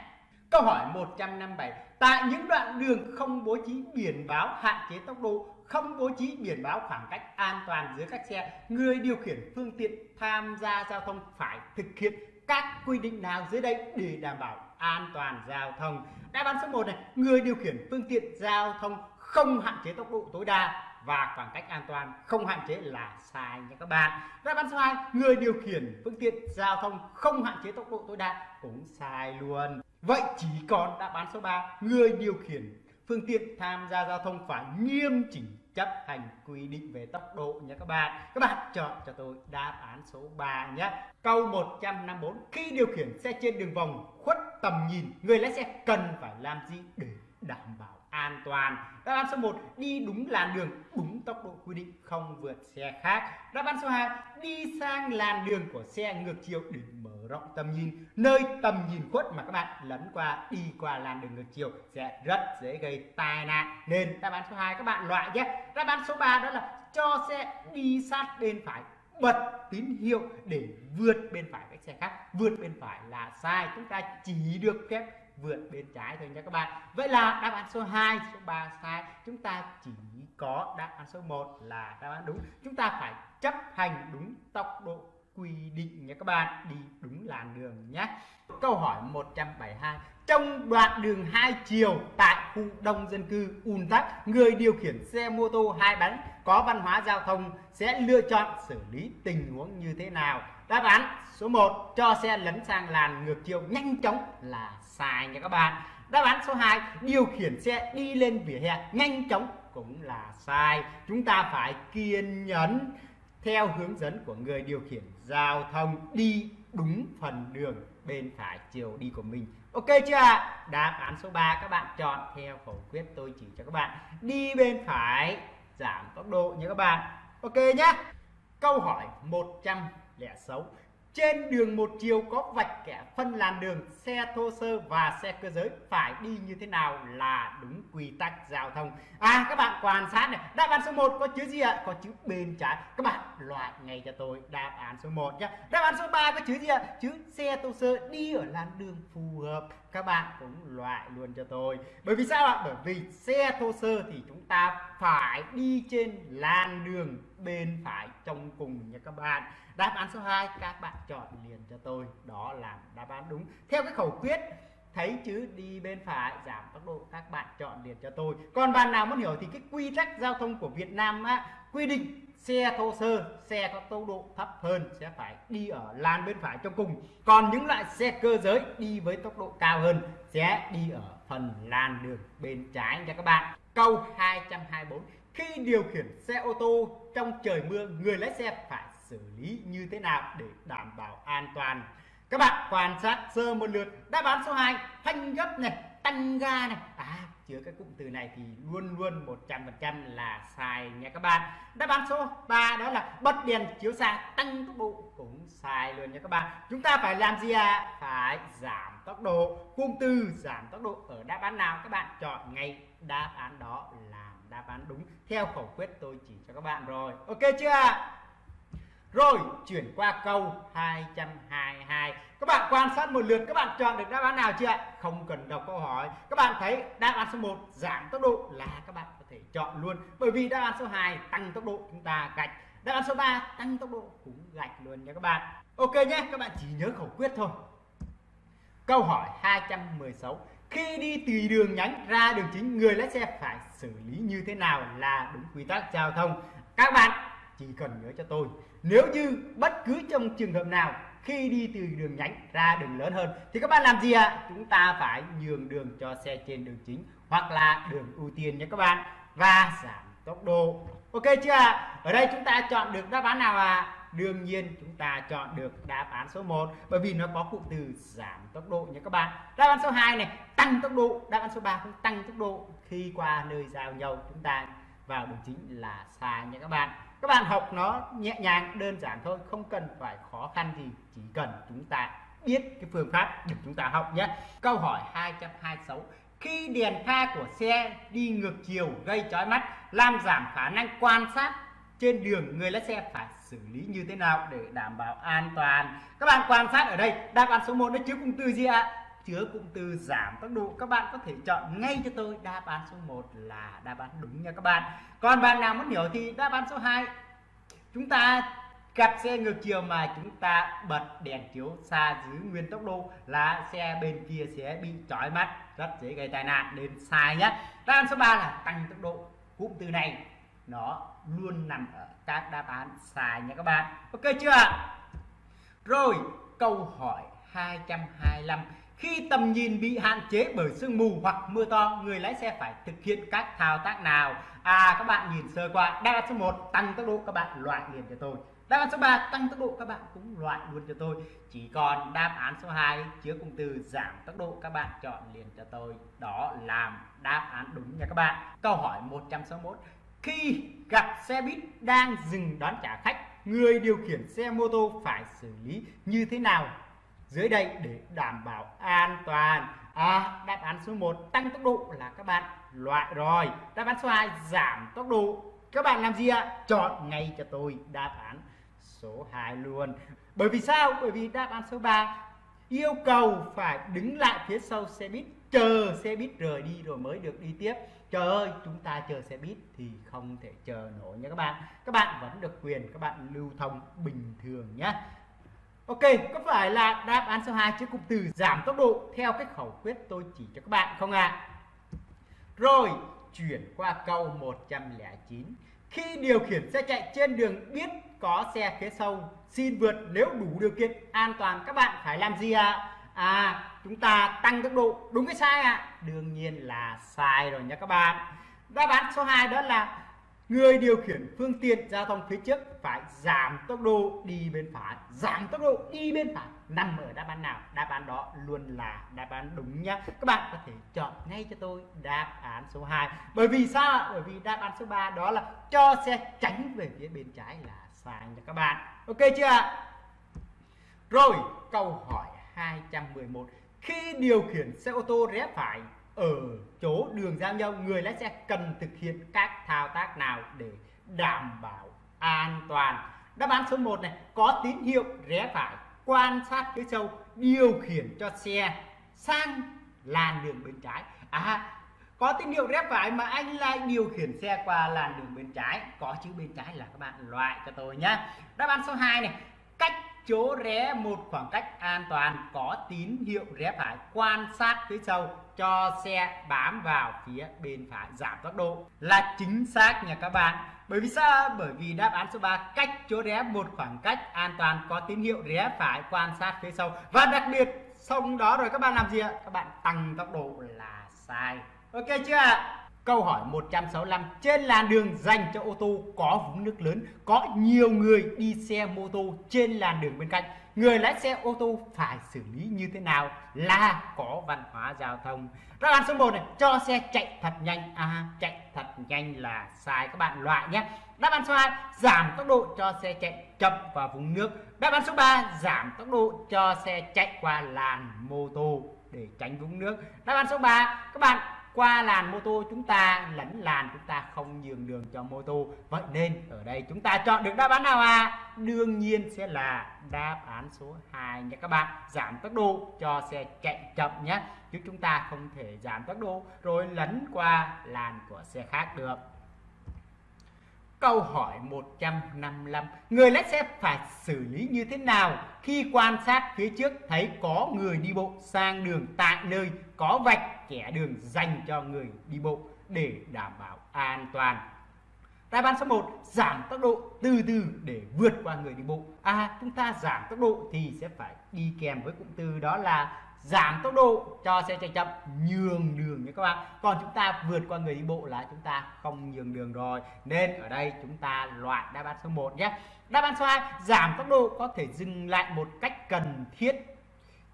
Câu hỏi 157 Tại những đoạn đường không bố trí biển báo, hạn chế tốc độ, không bố trí biển báo khoảng cách an toàn giữa các xe, người điều khiển phương tiện tham gia giao thông phải thực hiện các quy định nào dưới đây để đảm bảo an toàn giao thông? Đáp án số 1 này, người điều khiển phương tiện giao thông không hạn chế tốc độ tối đa và khoảng cách an toàn không hạn chế là sai nha các bạn. Đáp án số 2 người điều khiển phương tiện giao thông không hạn chế tốc độ tối đa cũng sai luôn. Vậy chỉ còn đáp án số 3 người điều khiển phương tiện tham gia giao thông phải nghiêm chỉnh chấp hành quy định về tốc độ nha các bạn. Các bạn chọn cho tôi đáp án số 3 nhé. Câu 154 khi điều khiển xe trên đường vòng, khuất tầm nhìn, người lái xe cần phải làm gì để đảm bảo an toàn. Đáp án số 1 đi đúng làn đường, đúng tốc độ quy định, không vượt xe khác. Đáp án số 2 đi sang làn đường của xe ngược chiều để mở rộng tầm nhìn. Nơi tầm nhìn khuất mà các bạn lấn qua, đi qua làn đường ngược chiều sẽ rất dễ gây tai nạn. Nên đáp án số 2 các bạn loại nhé. Đáp án số 3 đó là cho xe đi sát bên phải, bật tín hiệu để vượt bên phải các xe khác. Vượt bên phải là sai, chúng ta chỉ được phép vượt bên trái thôi nha các bạn. Vậy là đáp án số 2 số 3 sai. Chúng ta chỉ có đáp án số 1 là đáp án đúng. Chúng ta phải chấp hành đúng tốc độ quy định nha các bạn. Đi đúng làn đường nhé. Câu hỏi 172 trong đoạn đường hai chiều tại khu đông dân cư ùn tắc người điều khiển xe mô tô hai bánh có văn hóa giao thông sẽ lựa chọn xử lý tình huống như thế nào? Đáp án số 1 cho xe lấn sang làn ngược chiều nhanh chóng là sai nha các bạn. Đáp án số 2 điều khiển xe đi lên vỉa hè nhanh chóng cũng là sai. Chúng ta phải kiên nhẫn theo hướng dẫn của người điều khiển giao thông đi đúng phần đường bên phải chiều đi của mình. Ok chưa ạ? Đáp án số 3 các bạn chọn theo khẩu quyết tôi chỉ cho các bạn. Đi bên phải, giảm tốc độ nha các bạn. Ok nhé câu hỏi 106 trên đường một chiều có vạch kẻ phân làn đường, xe thô sơ và xe cơ giới phải đi như thế nào là đúng quy tắc giao thông. À các bạn quan sát này, đáp án số 1 có chữ gì ạ? Có chữ bên trái. Các bạn loại ngay cho tôi đáp án số 1 nhé. Đáp án số 3 có chữ gì ạ? Chữ xe thô sơ đi ở làn đường phù hợp. Các bạn cũng loại luôn cho tôi. Bởi vì sao ạ? Bởi vì xe thô sơ thì chúng ta phải đi trên làn đường bên phải trong cùng nha các bạn. Đáp án số 2 các bạn chọn liền cho tôi. Đó là đáp án đúng. Theo cái khẩu quyết thấy chữ đi bên phải giảm tốc độ các bạn chọn liền cho tôi. Còn bạn nào muốn hiểu thì cái quy tắc giao thông của Việt Nam á, quy định xe thô sơ xe có tốc độ thấp hơn sẽ phải đi ở làn bên phải trong cùng. Còn những loại xe cơ giới đi với tốc độ cao hơn sẽ đi ở phần làn đường bên trái nha các bạn. Câu 224 khi điều khiển xe ô tô trong trời mưa, người lái xe phải xử lý như thế nào để đảm bảo an toàn? Các bạn quan sát sơ một lượt. Đáp án số 2 phanh gấp này, tăng ga này. À chứa cái cụm từ này thì luôn luôn 100% là sai nha các bạn. Đáp án số 3 đó là bật đèn chiếu xa tăng tốc độ cũng sai luôn nha các bạn. Chúng ta phải làm gì à phải giảm tốc độ. Cụm từ giảm tốc độ ở đáp án nào? Các bạn chọn ngay đáp án đó là đáp án đúng theo khẩu quyết tôi chỉ cho các bạn rồi. Ok chưa rồi, chuyển qua câu 222 các bạn quan sát một lượt, các bạn chọn được đáp án nào chưa ạ? Không cần đọc câu hỏi. Các bạn thấy đáp án số 1 giảm tốc độ là các bạn có thể chọn luôn. Bởi vì đáp án số 2 tăng tốc độ chúng ta gạch. Đáp án số 3 tăng tốc độ cũng gạch luôn nha các bạn. Ok nhé, các bạn chỉ nhớ khẩu quyết thôi. Câu hỏi 216 khi đi từ đường nhánh ra đường chính, người lái xe phải xử lý như thế nào là đúng quy tắc giao thông? Các bạn chỉ cần nhớ cho tôi, nếu như bất cứ trong trường hợp nào khi đi từ đường nhánh ra đường lớn hơn, thì các bạn làm gì ạ? À? chúng ta phải nhường đường cho xe trên đường chính hoặc là đường ưu tiên nhé các bạn, và giảm tốc độ. Ok chưa ở đây chúng ta chọn được đáp án nào à đương nhiên chúng ta chọn được đáp án số 1 bởi vì nó có cụm từ giảm tốc độ nha các bạn. Đáp án số 2 này, tăng tốc độ. Đáp án số 3 cũng tăng tốc độ. Khi qua nơi giao nhau, chúng ta vào đường chính là sai nha các bạn. Các bạn học nó nhẹ nhàng, đơn giản thôi, không cần phải khó khăn gì. Chỉ cần chúng ta biết cái phương pháp để chúng ta học nhé. Câu hỏi 226 khi đèn pha của xe đi ngược chiều gây chói mắt, làm giảm khả năng quan sát trên đường người lái xe phải xử lý như thế nào để đảm bảo an toàn? Các bạn quan sát ở đây, đáp án số 1 nó chứa cụm từ gì ạ? Chứa cụm từ giảm tốc độ. Các bạn có thể chọn ngay cho tôi đáp án số 1 là đáp án đúng nha các bạn. Còn bạn nào muốn hiểu thì đáp án số 2 chúng ta gặp xe ngược chiều mà chúng ta bật đèn chiếu xa dưới nguyên tốc độ là xe bên kia sẽ bị chói mắt, rất dễ gây tai nạn. Nên sai nhé. Đáp án số 3 là tăng tốc độ. Cụm từ này nó luôn nằm ở các đáp án sai nha các bạn ok chưa rồi câu hỏi 225 khi tầm nhìn bị hạn chế bởi sương mù hoặc mưa to, người lái xe phải thực hiện các thao tác nào? À các bạn nhìn sơ qua, đáp án số 1 tăng tốc độ các bạn loại liền cho tôi. Đáp án số 3 tăng tốc độ các bạn cũng loại luôn cho tôi. Chỉ còn đáp án số 2 chứa cụm từ giảm tốc độ các bạn chọn liền cho tôi. Đó là đáp án đúng nha các bạn. Câu hỏi 161. Khi gặp xe buýt đang dừng đón trả khách, người điều khiển xe mô tô phải xử lý như thế nào? Dưới đây để đảm bảo an toàn. À, đáp án số 1 tăng tốc độ là các bạn loại rồi. Đáp án số 2 giảm tốc độ. Các bạn làm gì ạ? Chọn ngay cho tôi đáp án số 2 luôn. Bởi vì sao? Bởi vì đáp án số 3 yêu cầu phải đứng lại phía sau xe buýt chờ xe buýt rời đi rồi mới được đi tiếp trời ơi chúng ta chờ xe buýt thì không thể chờ nổi nha các bạn các bạn vẫn được quyền các bạn lưu thông bình thường nhé Ok, có phải là đáp án số 2 chứa cụm từ giảm tốc độ theo cái khẩu quyết tôi chỉ cho các bạn không ạ? À? Rồi, chuyển qua câu 109. Khi điều khiển xe chạy trên đường biết có xe phía sau xin vượt nếu đủ điều kiện an toàn các bạn phải làm gì ạ? À? à, chúng ta tăng tốc độ đúng hay sai ạ? À? Đương nhiên là sai rồi nha các bạn. Đáp án số 2 đó là người điều khiển phương tiện giao thông phía trước phải giảm tốc độ đi bên phải. Giảm tốc độ đi bên phải nằm ở đáp án nào? Đáp án đó luôn là đáp án đúng nhá. Các bạn có thể chọn ngay cho tôi đáp án số 2 bởi vì sao bởi vì đáp án số 3 đó là cho xe tránh về phía bên trái là sai nha các bạn. Ok chưa rồi, câu hỏi 211 khi điều khiển xe ô tô rẽ phải ở chỗ đường giao nhau người lái xe cần thực hiện các thao tác nào để đảm bảo an toàn? Đáp án số 1 này, có tín hiệu rẽ phải, quan sát phía sau, điều khiển cho xe sang làn đường bên trái. À có tín hiệu rẽ phải mà anh lại điều khiển xe qua làn đường bên trái. Có chữ bên trái là các bạn loại cho tôi nhé đáp án số 2 này, cách chỗ rẽ một khoảng cách an toàn, có tín hiệu rẽ phải, quan sát phía sau, cho xe bám vào phía bên phải, giảm tốc độ. Là chính xác nha các bạn. Bởi vì sao? Bởi vì đáp án số 3 cách chỗ rẽ một khoảng cách an toàn, có tín hiệu rẽ phải, quan sát phía sau. Và đặc biệt, xong đó rồi các bạn làm gì ạ? Các bạn tăng tốc độ là sai. Ok chưa ạ? Câu hỏi 165 Trên làn đường dành cho ô tô có vũng nước lớn, Có nhiều người đi xe mô tô trên làn đường bên cạnh. Người lái xe ô tô phải xử lý như thế nào? Là có văn hóa giao thông. Đáp án số 1 này, cho xe chạy thật nhanh. À chạy thật nhanh là sai các bạn loại nhé. Đáp án số 2 giảm tốc độ cho xe chạy chậm vào vùng nước. Đáp án số 3 giảm tốc độ cho xe chạy qua làn mô tô để tránh vũng nước. Đáp án số 3 các bạn qua làn mô tô chúng ta, lẫn làn chúng ta không nhường đường cho mô tô. Vậy nên ở đây chúng ta chọn được đáp án nào à đương nhiên sẽ là đáp án số 2 nha các bạn. Giảm tốc độ cho xe chạy chậm nhé, chứ chúng ta không thể giảm tốc độ rồi lấn qua làn của xe khác được. Câu hỏi 155 Người lái xe phải xử lý như thế nào khi quan sát phía trước thấy có người đi bộ sang đường tại nơi có vạch? Kẻ đường dành cho người đi bộ để đảm bảo an toàn. Đáp án số 1 giảm tốc độ từ từ để vượt qua người đi bộ. À chúng ta giảm tốc độ thì sẽ phải đi kèm với cụm từ đó là giảm tốc độ cho xe chạy chậm, nhường đường nha các bạn. Còn chúng ta vượt qua người đi bộ là chúng ta không nhường đường rồi. Nên ở đây chúng ta loại đáp án số 1 nhé. Đáp án số 2 giảm tốc độ có thể dừng lại một cách cần thiết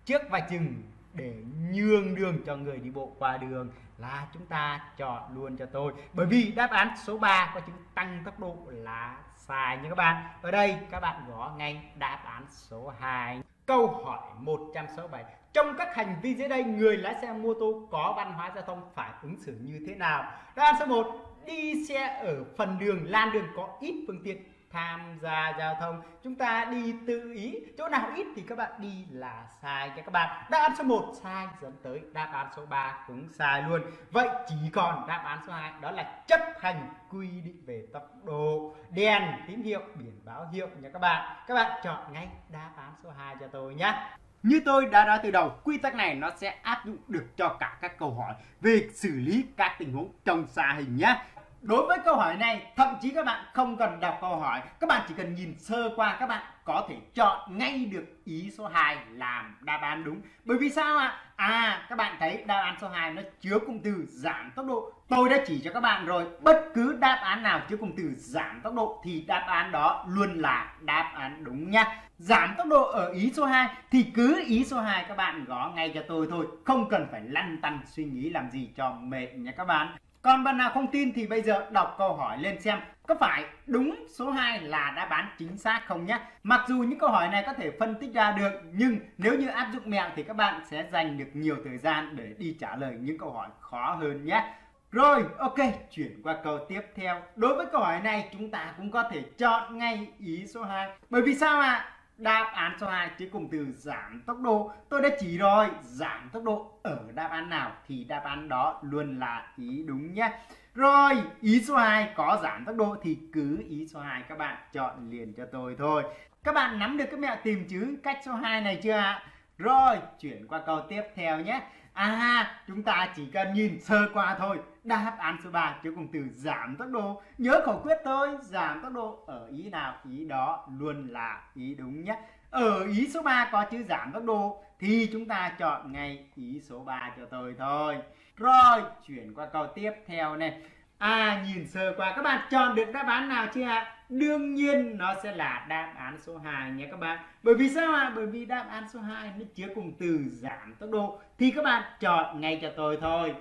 trước vạch chừng để nhường đường cho người đi bộ qua đường là chúng ta chọn luôn cho tôi. Bởi vì đáp án số 3 có chữ tăng tốc độ là sai nha các bạn. Ở đây các bạn gõ ngay đáp án số 2 câu hỏi 167 trong các hành vi dưới đây, người lái xe mô tô có văn hóa giao thông phải ứng xử như thế nào? Đáp án số 1 đi xe ở phần đường lan đường có ít phương tiện tham gia giao thông. Chúng ta đi tự ý chỗ nào ít thì các bạn đi là sai nha các bạn. Đáp án số 1 sai dẫn tới đáp án số 3 cũng sai luôn. Vậy chỉ còn đáp án số 2 đó là chấp hành quy định về tốc độ đèn tín hiệu biển báo hiệu nha các bạn. Các bạn chọn ngay đáp án số 2 cho tôi nhé như tôi đã nói từ đầu, quy tắc này nó sẽ áp dụng được cho cả các câu hỏi về xử lý các tình huống trong xa hình nhé. Đối với câu hỏi này, thậm chí các bạn không cần đọc câu hỏi, các bạn chỉ cần nhìn sơ qua các bạn có thể chọn ngay được ý số 2 làm đáp án đúng. Bởi vì sao ạ? À, các bạn thấy đáp án số 2 nó chứa cụm từ giảm tốc độ. Tôi đã chỉ cho các bạn rồi, bất cứ đáp án nào chứa cụm từ giảm tốc độ thì đáp án đó luôn là đáp án đúng nhá. Giảm tốc độ ở ý số 2 thì cứ ý số 2 các bạn gõ ngay cho tôi thôi, không cần phải lăn tăn suy nghĩ làm gì cho mệt nha các bạn. Còn bạn nào không tin thì bây giờ đọc câu hỏi lên xem có phải đúng số 2 là đáp án chính xác không nhé. Mặc dù những câu hỏi này có thể phân tích ra được nhưng nếu như áp dụng mẹo thì các bạn sẽ dành được nhiều thời gian để đi trả lời những câu hỏi khó hơn nhé. Rồi, ok, chuyển qua câu tiếp theo. Đối với câu hỏi này chúng ta cũng có thể chọn ngay ý số 2. Bởi vì sao ạ? À? Đáp án số 2 chứ cùng từ giảm tốc độ. Tôi đã chỉ rồi, Giảm tốc độ ở đáp án nào Thì đáp án đó luôn là ý đúng nhé. Rồi, ý số 2 có giảm tốc độ Thì cứ ý số 2 các bạn chọn liền cho tôi thôi. Các bạn nắm được cái mẹo tìm chữ cách số 2 này chưa ạ? Rồi, chuyển qua câu tiếp theo nhé. À chúng ta chỉ cần nhìn sơ qua thôi. Đáp án số 3 chứa cùng từ giảm tốc độ. Nhớ khẩu quyết thôi Giảm tốc độ ở ý nào, Ý đó luôn là ý đúng nhé. Ở ý số 3 có chữ giảm tốc độ Thì chúng ta chọn ngay ý số 3 cho tôi thôi. Rồi, chuyển qua câu tiếp theo này. À nhìn sơ qua, các bạn chọn được đáp án nào chưa ạ? Đương nhiên nó sẽ là đáp án số 2 nhé các bạn. Bởi vì sao ạ? Bởi vì đáp án số 2 nó chứa cùng từ giảm tốc độ. Thì các bạn chọn ngay cho tôi thôi.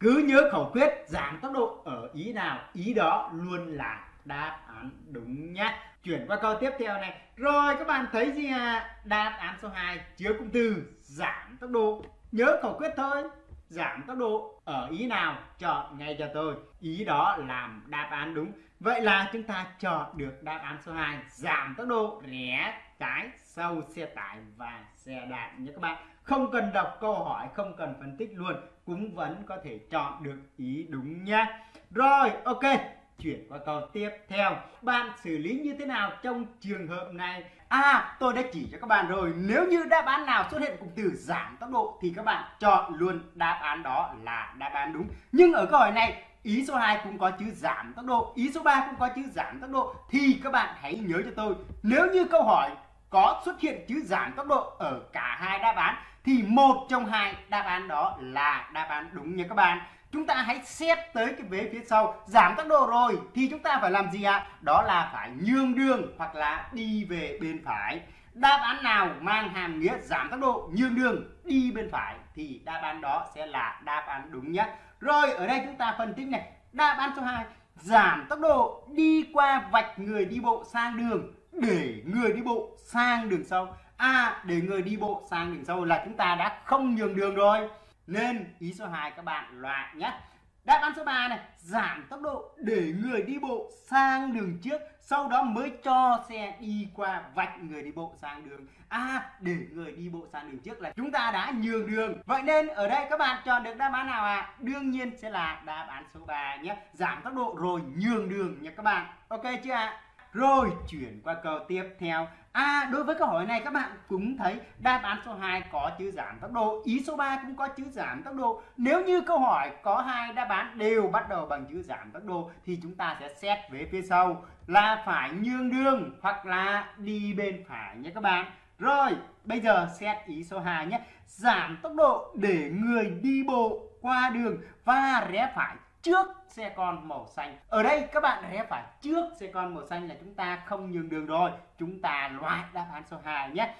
Cứ nhớ khẩu quyết giảm tốc độ ở ý nào, Ý đó luôn là đáp án đúng nhé. Chuyển qua câu tiếp theo này. Rồi, các bạn thấy gì ạ? Đáp án số 2 chứa cụm từ giảm tốc độ. Nhớ khẩu quyết thôi. Giảm tốc độ ở ý nào chọn ngay cho tôi? Ý đó làm đáp án đúng. Vậy là chúng ta chọn được đáp án số 2 giảm tốc độ, rẽ trái sau xe tải và xe đạp nhé các bạn. Không cần đọc câu hỏi, không cần phân tích luôn, cũng vẫn có thể chọn được ý đúng nhé rồi, ok, chuyển qua câu tiếp theo. Bạn xử lý như thế nào trong trường hợp này? À tôi đã chỉ cho các bạn rồi. Nếu như đáp án nào xuất hiện cụm từ giảm tốc độ Thì các bạn chọn luôn đáp án đó là đáp án đúng. Nhưng ở câu hỏi này, Ý số 2 cũng có chữ giảm tốc độ, Ý số 3 cũng có chữ giảm tốc độ Thì các bạn hãy nhớ cho tôi, Nếu như câu hỏi có xuất hiện chữ giảm tốc độ ở cả hai đáp án Thì một trong hai đáp án đó là đáp án đúng nha các bạn chúng ta hãy xét tới cái vế phía sau, giảm tốc độ rồi thì chúng ta phải làm gì ạ? Đó là phải nhường đường hoặc là đi về bên phải. Đáp án nào mang hàm nghĩa giảm tốc độ, nhường đường, đi bên phải thì đáp án đó sẽ là đáp án đúng nhất. Rồi, ở đây chúng ta phân tích này. Đáp án số 2 giảm tốc độ, đi qua vạch người đi bộ sang đường, để người đi bộ sang đường sau. À để người đi bộ sang đường sau là chúng ta đã không nhường đường rồi nên ý số 2 các bạn loại nhé Đáp án số 3 này, giảm tốc độ để người đi bộ sang đường trước, sau đó mới cho xe đi qua vạch người đi bộ sang đường. À, để người đi bộ sang đường trước là chúng ta đã nhường đường. Vậy nên ở đây các bạn chọn được đáp án nào ạ? À? Đương nhiên sẽ là đáp án số 3 nhé. Giảm tốc độ rồi nhường đường nha các bạn. Ok chưa ạ? À? Rồi chuyển qua câu tiếp theo. À đối với câu hỏi này các bạn cũng thấy đáp án số 2 có chữ giảm tốc độ, ý số 3 cũng có chữ giảm tốc độ. Nếu như câu hỏi có hai đáp án đều bắt đầu bằng chữ giảm tốc độ thì chúng ta sẽ xét về phía sau là phải nhường đường hoặc là đi bên phải nhé các bạn. Rồi, bây giờ xét ý số 2 nhé. Giảm tốc độ để người đi bộ qua đường và rẽ phải trước xe con màu xanh. Ở đây các bạn rẽ phải trước xe con màu xanh là chúng ta không nhường đường rồi. Chúng ta loại đáp án số 2 nhé.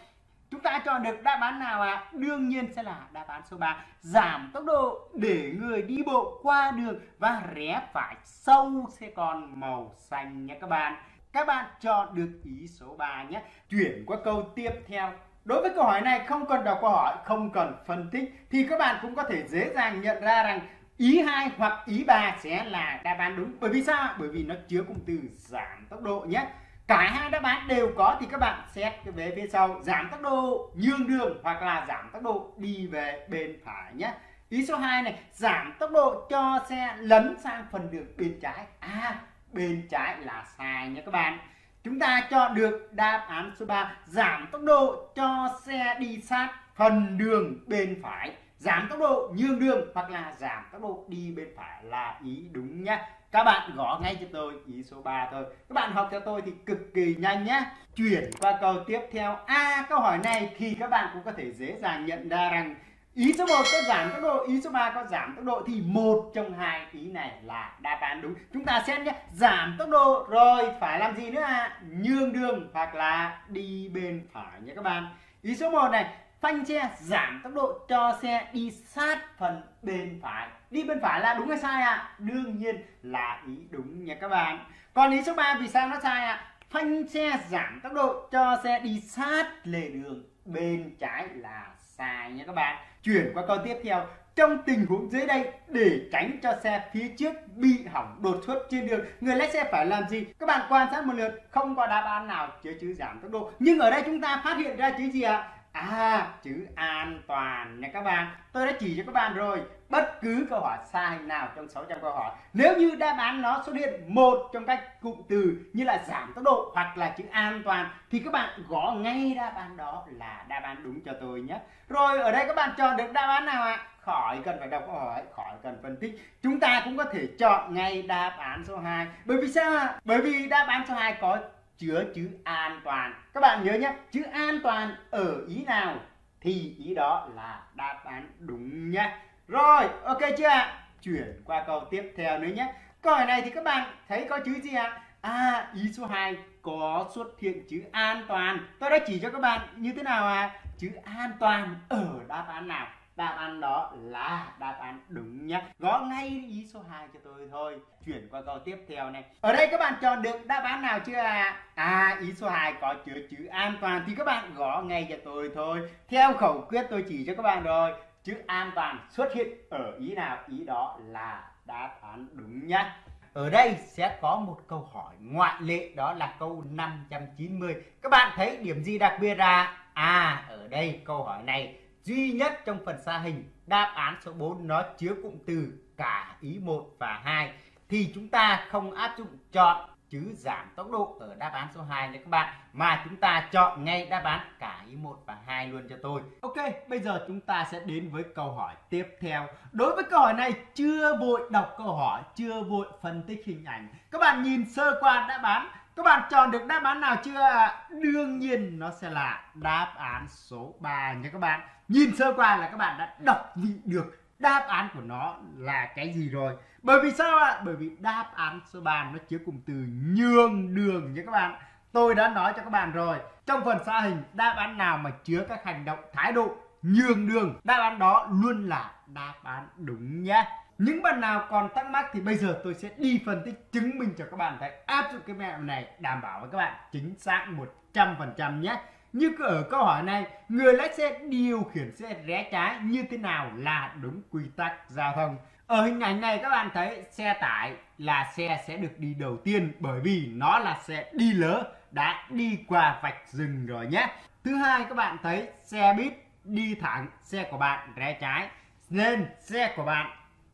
Chúng ta chọn được đáp án nào ạ? À? đương nhiên sẽ là đáp án số 3 giảm tốc độ để người đi bộ qua đường và rẽ phải sâu xe con màu xanh nhé các bạn. Các bạn chọn được ý số 3 nhé. Chuyển qua câu tiếp theo. Đối với câu hỏi này không cần đọc câu hỏi, không cần phân tích thì các bạn cũng có thể dễ dàng nhận ra rằng ý hai hoặc ý ba sẽ là đáp án đúng. Bởi vì sao? Bởi vì nó chứa cụm từ giảm tốc độ nhé. Cả hai đáp án đều có thì các bạn xét về phía sau. Giảm tốc độ nhường đường hoặc là giảm tốc độ đi về bên phải nhé. Ý số 2 này, giảm tốc độ cho xe lấn sang phần đường bên trái. À bên trái là sai nhé các bạn. Chúng ta chọn được đáp án số 3 giảm tốc độ cho xe đi sát phần đường bên phải giảm tốc độ nhường đường hoặc là giảm tốc độ đi bên phải là ý đúng nhé các bạn gõ ngay cho tôi ý số 3 thôi. Các bạn học theo tôi thì cực kỳ nhanh nhé chuyển qua câu tiếp theo. A à, câu hỏi này thì các bạn cũng có thể dễ dàng nhận ra rằng ý số 1 có giảm tốc độ ý số 3 có giảm tốc độ thì một trong hai ý này là đáp án đúng. Chúng ta xem nhé giảm tốc độ rồi phải làm gì nữa à nhường đường hoặc là đi bên phải nhé các bạn. Ý số 1 này phanh xe, giảm tốc độ cho xe đi sát phần bên phải đi bên phải là đúng hay sai ạ à? đương nhiên là ý đúng nha các bạn còn ý số 3 vì sao nó sai ạ à? phanh xe giảm tốc độ cho xe đi sát lề đường, bên trái là sai nha các bạn chuyển qua câu tiếp theo, trong tình huống dưới đây, để tránh cho xe phía trước bị hỏng đột xuất trên đường, người lái xe phải làm gì các bạn quan sát một lượt, không có đáp án nào chứa chữ giảm tốc độ nhưng ở đây chúng ta phát hiện ra chữ gì ạ à? À, chữ an toàn nha các bạn. Tôi đã chỉ cho các bạn rồi. Bất cứ câu hỏi sai nào trong 600 câu hỏi. Nếu như đáp án nó xuất hiện một trong các cụm từ như là giảm tốc độ hoặc là chữ an toàn thì các bạn gõ ngay đáp án đó là đáp án đúng cho tôi nhé. Rồi ở đây các bạn chọn được đáp án nào ạ? À? Khỏi cần phải đọc câu hỏi, khỏi cần phân tích. Chúng ta cũng có thể chọn ngay đáp án số 2. Bởi vì sao ạ? Bởi vì đáp án số 2 có chứa chữ an toàn. Các bạn nhớ nhé, chữ an toàn ở ý nào thì ý đó là đáp án đúng nhé. Rồi, ok chưa ạ? Chuyển qua câu tiếp theo nữa nhé. Câu hỏi này thì các bạn thấy có chữ gì ạ? À ý số 2 có xuất hiện chữ an toàn. Tôi đã chỉ cho các bạn như thế nào à chữ an toàn ở đáp án nào? Đáp án đó là đáp án đúng nhất. Gõ ngay ý số 2 cho tôi thôi. Chuyển qua câu tiếp theo này. Ở đây các bạn chọn được đáp án nào chưa à à ý số 2 có chứa chữ an toàn thì các bạn gõ ngay cho tôi thôi. Theo khẩu quyết tôi chỉ cho các bạn rồi. Chữ an toàn xuất hiện ở ý nào? Ý đó là đáp án đúng nhất. Ở đây sẽ có một câu hỏi ngoại lệ, đó là câu 590 các bạn thấy điểm gì đặc biệt ra à ở đây câu hỏi này duy nhất trong phần xa hình đáp án số 4 nó chứa cụm từ cả ý 1 và 2 thì chúng ta không áp dụng chọn chứ giảm tốc độ ở đáp án số 2 nha các bạn mà chúng ta chọn ngay đáp án cả ý 1 và 2 luôn cho tôi. Ok, bây giờ chúng ta sẽ đến với câu hỏi tiếp theo. Đối với câu hỏi này chưa vội đọc câu hỏi, chưa vội phân tích hình ảnh. Các bạn nhìn sơ qua đáp án các bạn chọn được đáp án nào chưa? Đương nhiên nó sẽ là đáp án số 3 nha các bạn. Nhìn sơ qua là các bạn đã đọc vị được đáp án của nó là cái gì rồi. Bởi vì sao ạ? Bởi vì đáp án số 3 nó chứa cụm từ nhường đường nha các bạn. tôi đã nói cho các bạn rồi, trong phần xã hình, đáp án nào mà chứa các hành động thái độ nhường đường, đáp án đó luôn là đáp án đúng nhé những bạn nào còn thắc mắc thì bây giờ tôi sẽ đi phân tích chứng minh cho các bạn thấy. Áp dụng cái mẹo này đảm bảo với các bạn chính xác 100% nhé. Như ở câu hỏi này, người lái xe điều khiển xe rẽ trái như thế nào là đúng quy tắc giao thông? Ở hình ảnh này các bạn thấy xe tải là xe sẽ được đi đầu tiên bởi vì nó là xe đi lỡ đã đi qua vạch rừng rồi nhé. Thứ hai, các bạn thấy xe buýt đi thẳng, xe của bạn rẽ trái, nên xe của bạn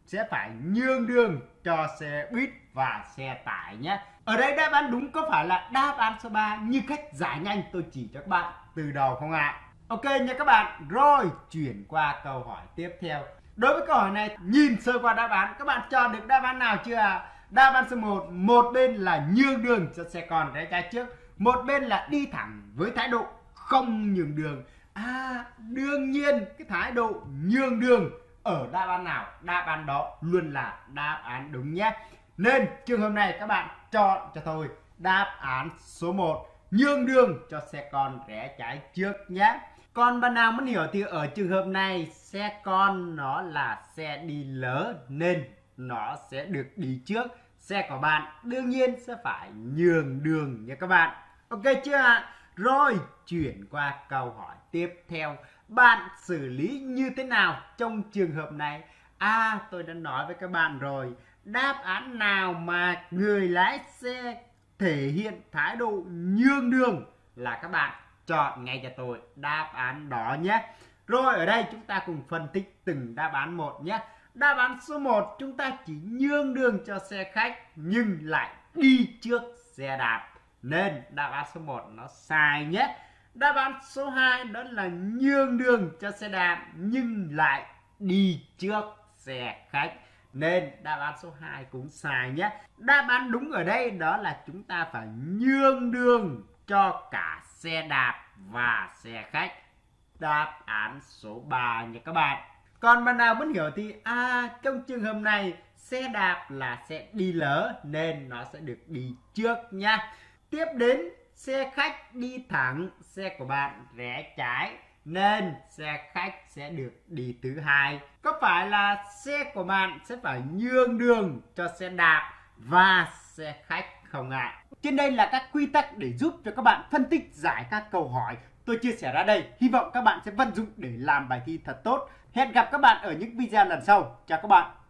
sẽ phải nhường đường cho xe buýt và xe tải nhé ở đây đáp án đúng có phải là đáp án số 3 như cách giải nhanh tôi chỉ cho các bạn từ đầu không ạ? À? Ok nha các bạn, rồi chuyển qua câu hỏi tiếp theo. Đối với câu hỏi này, nhìn sơ qua đáp án, các bạn chọn được đáp án nào chưa ạ? À? Đáp án số 1, một bên là nhường đường cho xe con rẽ trái trước, một bên là đi thẳng với thái độ không nhường đường. À, đương nhiên cái thái độ nhường đường ở đáp án nào, đáp án đó luôn là đáp án đúng nhé. Nên trường hợp này các bạn chọn cho tôi đáp án số 1 nhường đường cho xe con rẽ trái trước nhé. Còn bạn nào muốn hiểu thì ở trường hợp này xe con nó là xe đi lỡ nên nó sẽ được đi trước. Xe của bạn đương nhiên sẽ phải nhường đường nha các bạn. Ok chưa ạ? Rồi chuyển qua câu hỏi tiếp theo bạn xử lý như thế nào trong trường hợp này à tôi đã nói với các bạn rồi đáp án nào mà người lái xe thể hiện thái độ nhường đường là các bạn chọn ngay cho tôi đáp án đó nhé. Rồi, ở đây chúng ta cùng phân tích từng đáp án một nhé. Đáp án số 1 chúng ta chỉ nhường đường cho xe khách nhưng lại đi trước xe đạp. Nên đáp án số 1 nó sai nhé. Đáp án số 2 đó là nhường đường cho xe đạp nhưng lại đi trước xe khách. Nên đáp án số 2 cũng sai nhé. Đáp án đúng ở đây đó là chúng ta phải nhường đường cho cả xe đạp và xe khách. Đáp án số 3 nha các bạn. Còn bạn nào muốn hiểu thì à trong trường hợp này xe đạp là sẽ đi lỡ nên nó sẽ được đi trước nha. Tiếp đến xe khách đi thẳng, xe của bạn rẽ trái, nên xe khách sẽ được đi thứ hai. Có phải là xe của bạn sẽ phải nhường đường cho xe đạp và xe khách không ạ? À? trên đây là các quy tắc để giúp cho các bạn phân tích, giải các câu hỏi. Tôi chia sẻ ra đây, hy vọng các bạn sẽ vận dụng để làm bài thi thật tốt. Hẹn gặp các bạn ở những video lần sau. Chào các bạn!